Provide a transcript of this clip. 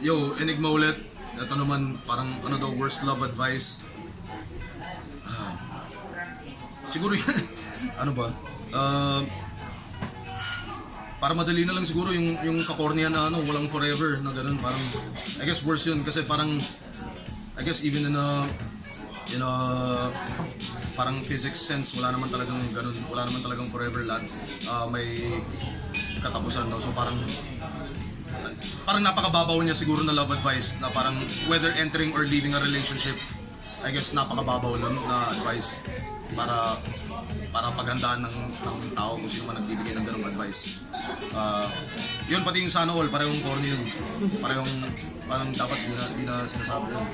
Yo, Enigma ulit. Ito naman, parang ano daw, worst love advice. Ah. siguro yun. ano ba? Uh, para madali na lang siguro yung yung kakornea na ano, walang forever na ganun. Parang, I guess worse yun kasi parang, I guess even in a, in a, parang physics sense, wala naman talagang ganun. Wala naman talagang forever lahat. Ah, may katapusan daw. So parang, parang napakababaw niya siguro na love advice na parang whether entering or leaving a relationship I guess napakababaw nun na advice para para paghandaan ng, ng tao kung sino man nagbibigay ng ganong advice. Ah, yun pati yung sana all, parehong corny yun. Parehong, parang dapat di na, di na sinasabi yun.